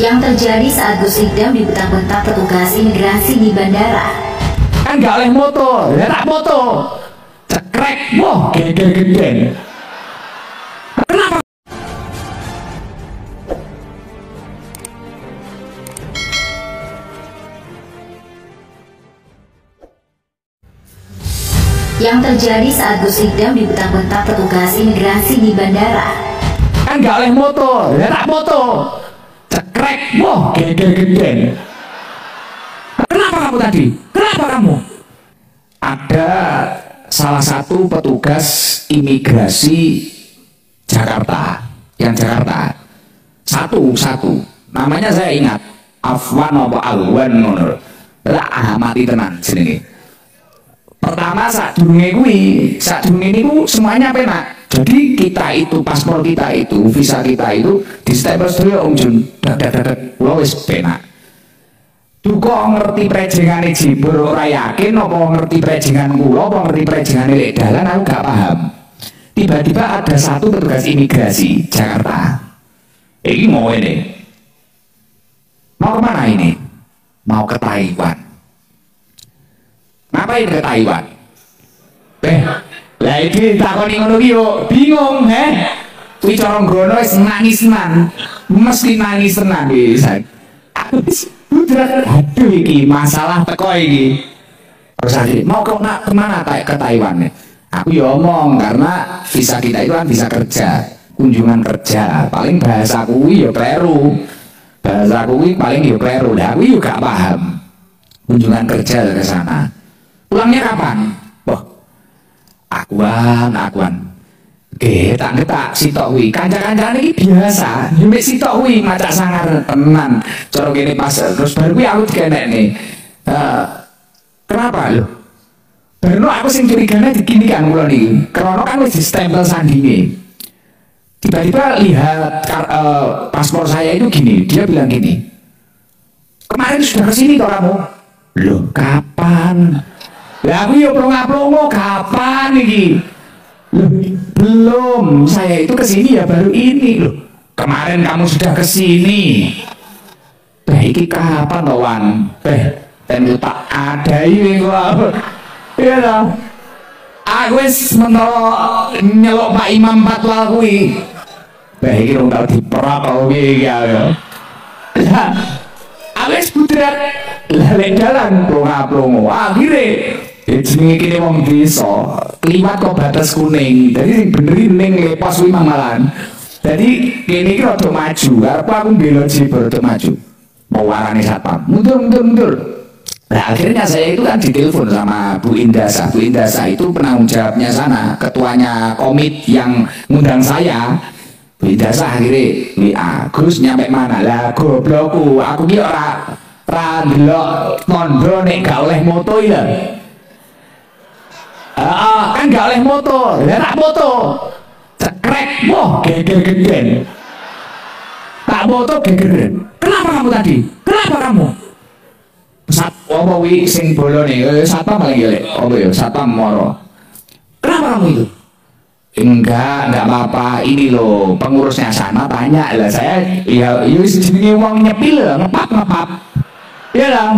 yang terjadi saat Gus Idam dibentak-bentak petugas imigrasi di bandara. Kan gak oleh moto, ya tak moto. Cekrek, wah geger geden. Kenapa? Yang terjadi saat Gus Idam dibentak-bentak petugas imigrasi di bandara. Kan gak oleh moto, ya tak moto. Cekrek, wah geger geden. Kenapa kamu tadi? Kenapa kamu? Ada salah satu petugas imigrasi Jakarta, yang Jakarta. Satu, satu. Namanya saya ingat. Afwan apa Alwan ngono. Lah mati tenan jenenge. Pertama saat durunge kuwi, saat durunge niku semuanya penak. Jadi kita itu paspor kita itu, visa kita itu di stempel sedaya Om Jun. Dak dak dak dak. Kula wis penak. Duka ngerti prejengane jibur ora yakin apa ngerti prejengan kula apa ngerti prejengane lek dalan aku gak paham. Tiba-tiba ada satu petugas imigrasi Jakarta. Ini mau ini. Mau ke mana ini? Mau ke Taiwan. Ngapain ke Taiwan? Eh, lah iki takoni ngono ki yo bingung, he? Kuwi cara nggono wis nangis tenan. Mesti nangis tenan iki. Aku wis budrat. Aduh iki masalah teko iki. Terus adik, mau ke nak ke mana ke Taiwan nih? Aku ya omong karena visa kita itu kan visa kerja, kunjungan kerja. Paling bahasa kuwi ya kleru. Bahasa kuwi paling ya kleru. Lah aku juga paham. Kunjungan kerja ke sana. Pulangnya kapan? Wah, akuan, akuan. Oke, tak ngetak sitok wi. Kanca-kancane iki biasa. Nek sitok wi macak sangar tenan. Cara kene pas terus baru kuwi aku dikenekne. Eh, kenapa lho? Baru aku sing curigane digini kan kula niki. Krana kan wis stempel sandinge. Tiba-tiba lihat eh, paspor saya itu gini, dia bilang gini. Kemarin sudah ke sini toh kamu? Loh, kapan? Lah aku yo plonga-plongo kapan? Loh, belum. Saya itu ke sini ya baru ini loh. Kemarin kamu sudah ke sini. Bah iki kapan toh Wan? Eh, ten tak ada ini kok. Iya toh. Aku wis mentolo nyelok Pak Imam Patwal kuwi. Bah iki rong tau diperap aku. Lah, aku wis budrat. Lah lek dalan plonga-plongo. Ya jenenge kene wong desa, kliwat kok batas kuning. Jadi sing bener iki ning lepas kuwi mamalan. Jadi kene iki rada maju, arep aku mbela jebol rada maju. Mau satpam. Mundur mundur mundur. Nah akhirnya saya itu kan ditelepon sama Bu Indasa. Bu Indasa itu penanggung jawabnya sana, ketuanya komit yang ngundang saya. Bu Indasa akhirnya WA, Gus nyampe mana? Lah goblokku, aku ki ora ora ndelok tondo nek gak oleh moto ya. Ah, kan gak oleh moto, ya tak moto. Cekrek, wah geger geden. Tak moto geger. Kenapa kamu tadi? Kenapa kamu? Sat, apa wi sing bolo nih? Eh, satpam paling ya, apa ya? Satpam moro. Kenapa kamu itu? Enggak, enggak apa-apa. Ini loh, pengurusnya sana tanya lah saya. Ya, ya jenenge wong nyepil ngepap ngepap. Iya lah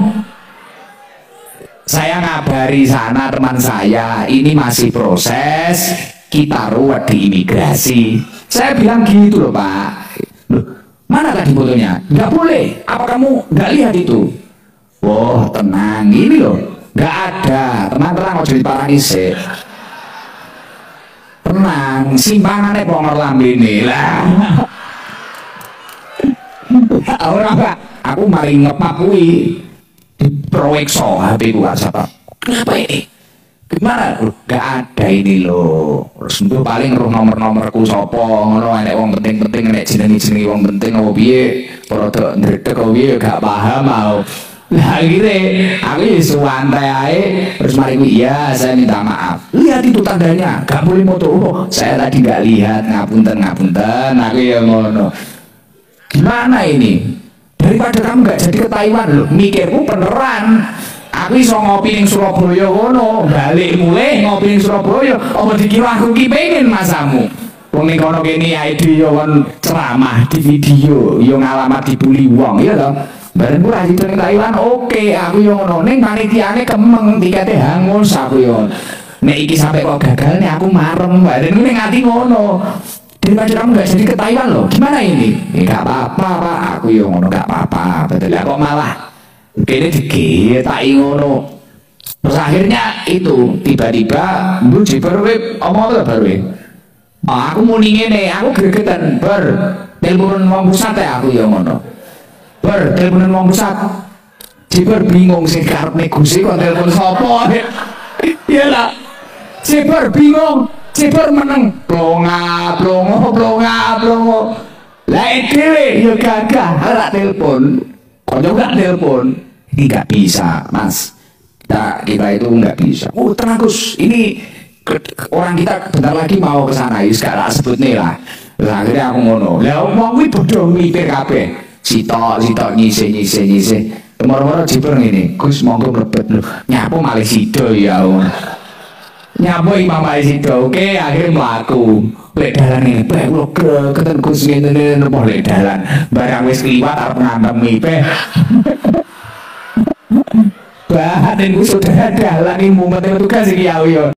saya ngabari sana teman saya ini masih proses kita ruwet di imigrasi. Saya bilang gitu loh pak. Loh, mana tadi fotonya? Nggak boleh. Apa kamu nggak lihat itu? Wah tenang. Ini loh nggak ada. Tenang tenang mau jadi parah sih tenang simpangannya pongor lambe ini lah. Orang pak. Aku mari ngepap kuwi proyek so HP gua siapa kenapa ini? Gimana? Loh, gak ada ini loh. Terus itu paling roh nomor-nomorku sopo ngono enek wong penting-penting enek jenengi-jenengi wong penting apa piye? Produk ndredeg apa piye? Gak paham aku lah akhirnya aku ya suwantai ae. Terus mari ku iya saya minta maaf. Lihat itu tandanya gak boleh moto. Saya tadi gak lihat ngapunten ngapunten aku ya ngono. Gimana ini daripada kamu gak jadi ke Taiwan loh mikirku beneran aku iso ngopi ning Surabaya kono balik mulai ngopi ning Surabaya apa dikira aku ki pengen masamu Wong ning kono kene ID yo kon ceramah di video, yo ngalamat dibully wong, iya toh. Bareng ku ra sido ning Taiwan, oke, aku yo ngono. Ning panitiane kemeng tikete hangus aku yo. Nek iki sampe kok gagal nih aku marem, bareng ning ati ngono. Daripada kamu nggak jadi ke Taiwan loh, gimana ini? Ya gak apa-apa pak, aku yo ngono gak apa-apa. Betul ya kok malah kene dikit tak ngono. Terus akhirnya itu tiba-tiba bu jiper we omong apa baru we? Oh, aku muni ngene, aku gregetan ber teleponan wong pusat ya aku ya ngono. Ber teleponan wong pusat. Jiper bingung sing karepne Gusti kok telepon sapa? Iya lah. Jiper bingung, Jiper meneng. Plonga, plongo, plonga, plongo. Lah dhewe ya gagah ora telepon. Kok gak telepon? Ini nggak bisa, Mas. Kita, kita itu nggak bisa. Oh, tenang. Ini orang kita bentar lagi mau ke sana. Sekarang sebut nih lah. Terus akhirnya aku ngono. Lah wong kuwi bodoh mikir kabeh. Sitok, sitok nyise, nyise, nyise. Moro-moro jiper ngene. Gus monggo mlebet lho. Nyapu malih sido ya. ngono. Nyapu malih sido. Oke, akhirnya mlaku. Lek dalan ini, pe kula gregeten Gus ngene napa lek dalan. Barang wis kliwat arep ngantemi pe. Bahan ku sudah dalan ini mumet tugas iki ya yo.